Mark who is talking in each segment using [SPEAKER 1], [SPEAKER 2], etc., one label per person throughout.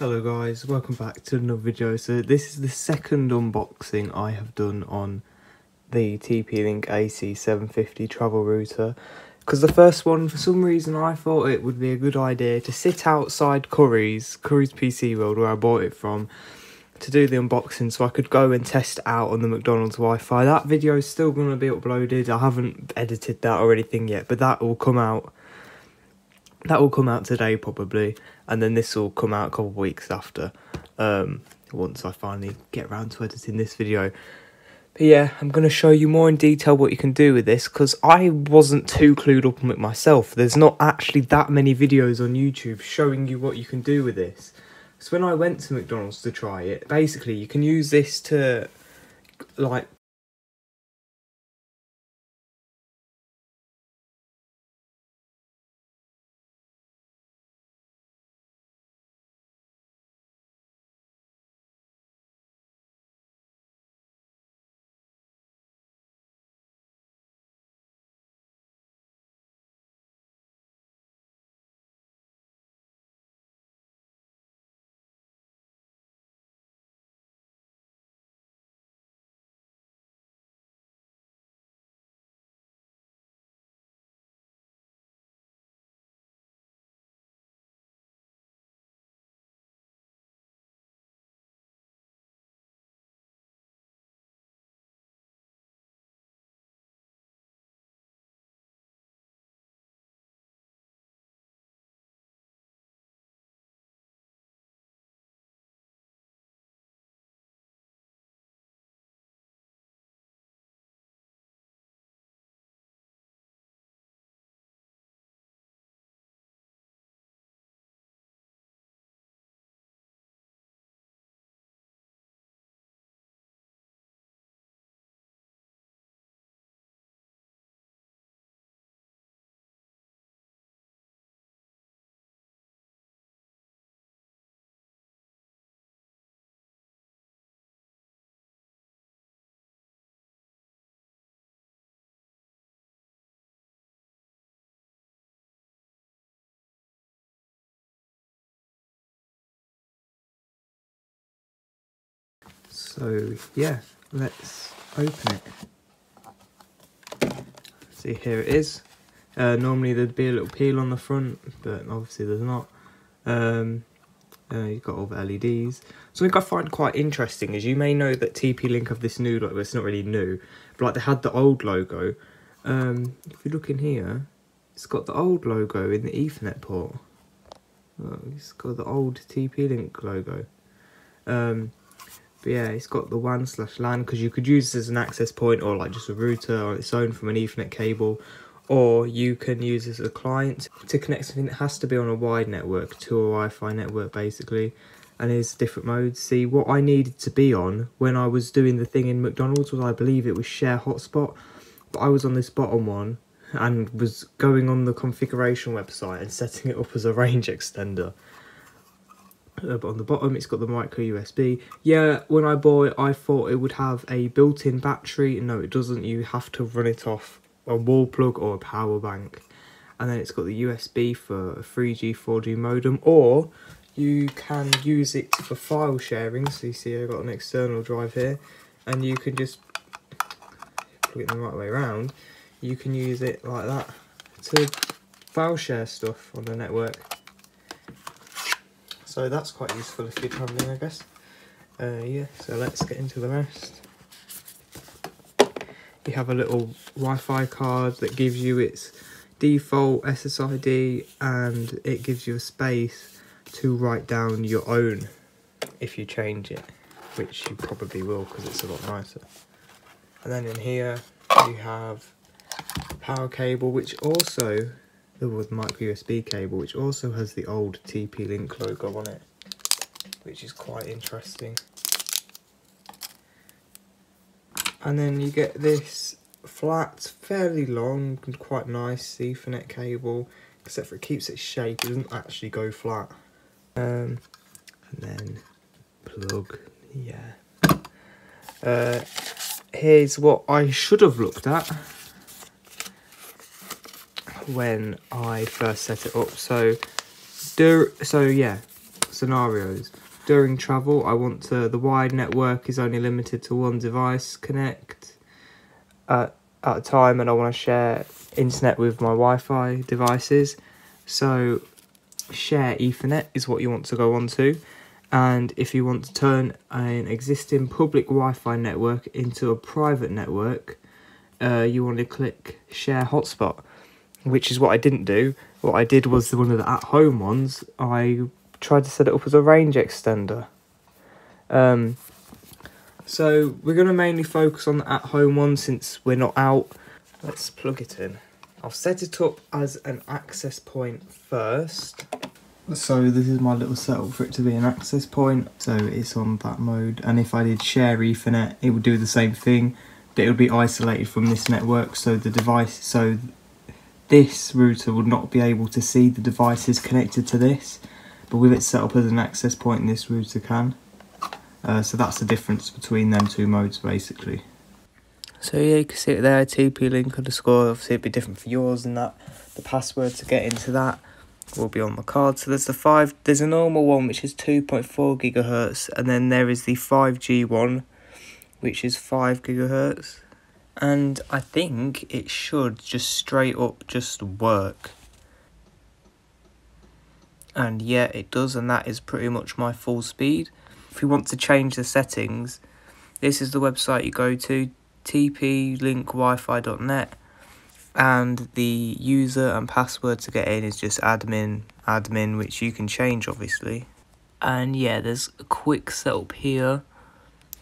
[SPEAKER 1] Hello guys, welcome back to another video. So this is the second unboxing I have done on the TP-Link AC750 travel router. Because the first one, for some reason, I thought it would be a good idea to sit outside Curry's, Curry's PC World where I bought it from, to do the unboxing so I could go and test out on the McDonald's Wi-Fi. That video is still going to be uploaded. I haven't edited that or anything yet, but that will come out that will come out today probably and then this will come out a couple of weeks after um, once I finally get around to editing this video. But yeah I'm going to show you more in detail what you can do with this because I wasn't too clued up on it myself. There's not actually that many videos on YouTube showing you what you can do with this. So when I went to McDonald's to try it basically you can use this to like So yeah, let's open it. See here it is. Uh, normally there'd be a little peel on the front, but obviously there's not. Um, uh, you've got all the LEDs. Something I find quite interesting is you may know that TP-Link have this new logo. It's not really new, but like they had the old logo. Um, if you look in here, it's got the old logo in the Ethernet port. It's got the old TP-Link logo. Um, but yeah, it's got the WAN slash LAN because you could use this as an access point or like just a router on its own from an Ethernet cable. Or you can use this as a client to connect something that has to be on a wired network to a Wi-Fi network basically. And there's different modes. See, what I needed to be on when I was doing the thing in McDonald's was I believe it was share hotspot. But I was on this bottom one and was going on the configuration website and setting it up as a range extender. But on the bottom it's got the micro USB. Yeah, when I bought it I thought it would have a built-in battery. No, it doesn't. You have to run it off a wall plug or a power bank. And then it's got the USB for a 3G, 4G modem or you can use it for file sharing. So you see I've got an external drive here and you can just plug it the right way around. You can use it like that to file share stuff on the network. So that's quite useful if you're travelling, I guess. Uh, yeah, so let's get into the rest. You have a little Wi-Fi card that gives you its default SSID and it gives you a space to write down your own if you change it, which you probably will because it's a lot nicer. And then in here you have power cable, which also with micro USB cable, which also has the old TP-Link logo on it, which is quite interesting. And then you get this flat, fairly long and quite nice Ethernet cable, except for it keeps its shape, it doesn't actually go flat. Um, and then plug, yeah. Uh, here's what I should have looked at when I first set it up. So, do so yeah. scenarios. During travel, I want to. The wired network is only limited to one device connect at, at a time, and I want to share internet with my Wi Fi devices. So, share Ethernet is what you want to go on to. And if you want to turn an existing public Wi Fi network into a private network, uh, you want to click share hotspot, which is what I didn't do. What I did was the one of the at home ones. I tried to set it up as a range extender. Um, so we're going to mainly focus on the at home one since we're not out. Let's plug it in. I'll set it up as an access point first. So this is my little setup for it to be an access point. So it's on that mode. And if I did share Ethernet, it would do the same thing, but it would be isolated from this network. So the device, so this router would not be able to see the devices connected to this. But with it set up as an access point, this router can. Uh, so that's the difference between them two modes basically. So yeah, you can see it there, TP link underscore. Obviously, it'd be different for yours and that. The password to get into that will be on the card. So there's the five. There's a normal one which is two point four gigahertz, and then there is the five G one, which is five gigahertz. And I think it should just straight up just work. And yeah, it does, and that is pretty much my full speed. If you want to change the settings, this is the website you go to tplinkwifi.net and the user and password to get in is just admin admin which you can change obviously and yeah there's a quick setup here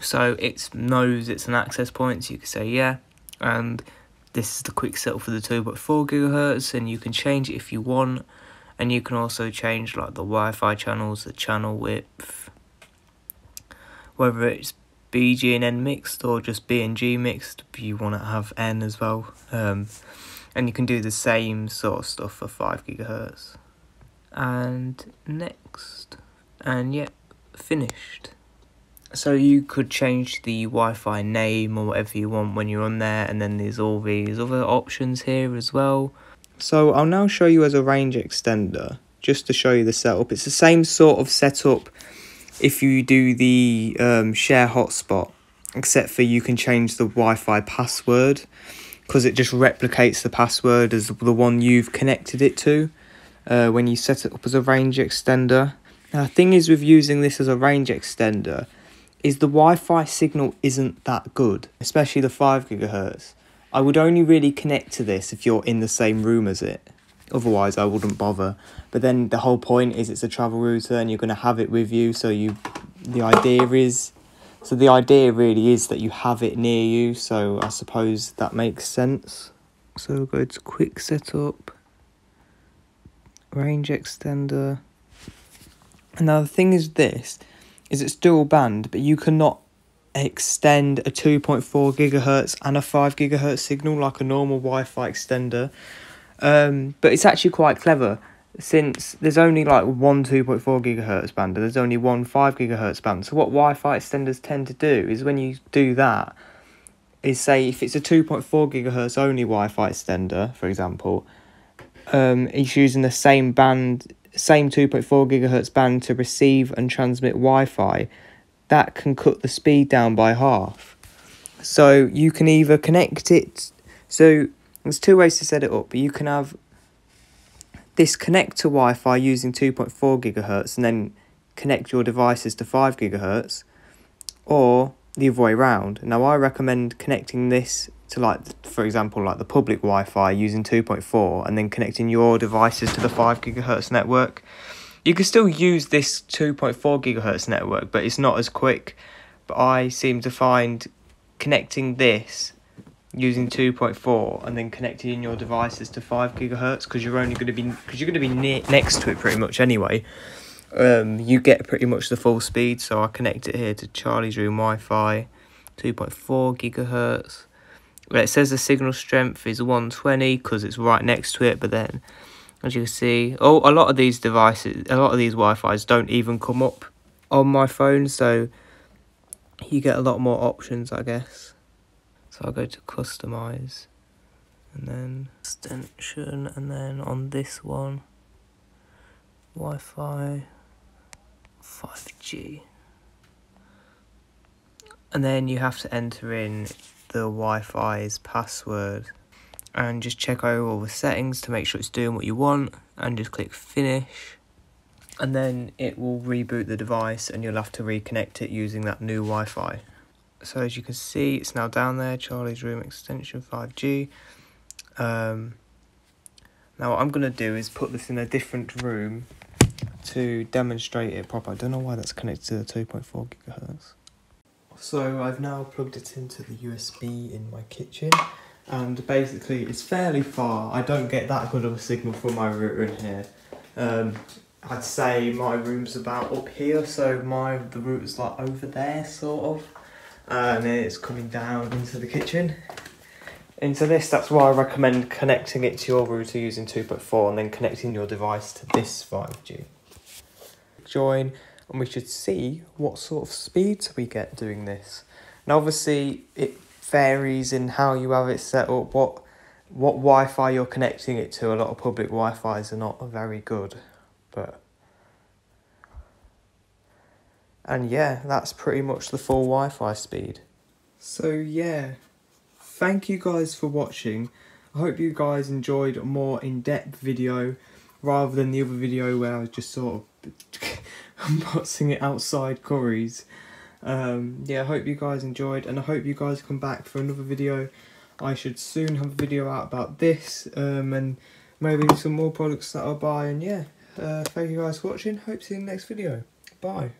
[SPEAKER 1] so it knows it's an access point so you can say yeah and this is the quick setup for the 2.4 gigahertz and you can change it if you want and you can also change like the Wi-Fi channels the channel width whether it's BG and N mixed or just B and G mixed if you want to have N as well. Um, and you can do the same sort of stuff for 5 gigahertz. And next, and yet finished. So you could change the Wi-Fi name or whatever you want when you're on there, and then there's all these other options here as well. So I'll now show you as a range extender, just to show you the setup. It's the same sort of setup if you do the um, share hotspot, except for you can change the Wi-Fi password because it just replicates the password as the one you've connected it to uh, when you set it up as a range extender. Now, the thing is with using this as a range extender is the Wi-Fi signal isn't that good, especially the 5 gigahertz. I would only really connect to this if you're in the same room as it. Otherwise, I wouldn't bother. But then the whole point is it's a travel router and you're going to have it with you. So you, the idea is, so the idea really is that you have it near you. So I suppose that makes sense. So go to quick setup, range extender. Now the thing is this, is it's dual band, but you cannot extend a 2.4 gigahertz and a 5 gigahertz signal like a normal Wi-Fi extender um, but it's actually quite clever since there's only like one 2.4 gigahertz band and there's only one 5 gigahertz band. So what Wi-Fi extenders tend to do is when you do that, is say if it's a 2.4 gigahertz only Wi-Fi extender, for example, um, it's using the same band, same 2.4 gigahertz band to receive and transmit Wi-Fi. That can cut the speed down by half. So you can either connect it. So there's two ways to set it up. You can have this connect to Wi-Fi using 2.4 gigahertz and then connect your devices to 5 gigahertz or the other way around. Now I recommend connecting this to like for example like the public Wi-Fi using 2.4 and then connecting your devices to the 5 gigahertz network. You can still use this 2.4 gigahertz network but it's not as quick. But I seem to find connecting this using 2.4 and then connecting your devices to 5 gigahertz because you're only going to be because you're going to be near, next to it pretty much anyway um, you get pretty much the full speed so I connect it here to Charlie's room Wi-Fi 2.4 gigahertz well, it says the signal strength is 120 because it's right next to it but then as you can see oh a lot of these devices a lot of these Wi-Fi's don't even come up on my phone so you get a lot more options I guess so I'll go to customize and then extension and then on this one Wi-Fi 5G. And then you have to enter in the Wi-Fi's password and just check over all the settings to make sure it's doing what you want and just click finish and then it will reboot the device and you'll have to reconnect it using that new Wi-Fi. So as you can see it's now down there, Charlie's room extension 5G. Um, now what I'm going to do is put this in a different room to demonstrate it proper. I don't know why that's connected to the 2.4 gigahertz. So I've now plugged it into the USB in my kitchen and basically it's fairly far. I don't get that good of a signal from my router in here. Um, I'd say my room's about up here, so my the router's like over there sort of, and it's coming down into the kitchen. Into this, that's why I recommend connecting it to your router using 2.4 and then connecting your device to this 5G. Join and we should see what sort of speeds we get doing this. Now obviously it varies in how you have it set up, what what Wi-Fi you're connecting it to. A lot of public Wi-Fi's are not very good, but and yeah, that's pretty much the full Wi-Fi speed. So yeah, thank you guys for watching. I hope you guys enjoyed a more in-depth video rather than the other video where I was just sort of unboxing it outside Curry's. Um, yeah, I hope you guys enjoyed and I hope you guys come back for another video. I should soon have a video out about this um, and maybe some more products that I'll buy and yeah, uh, thank you guys for watching. Hope to see you in the next video. Bye.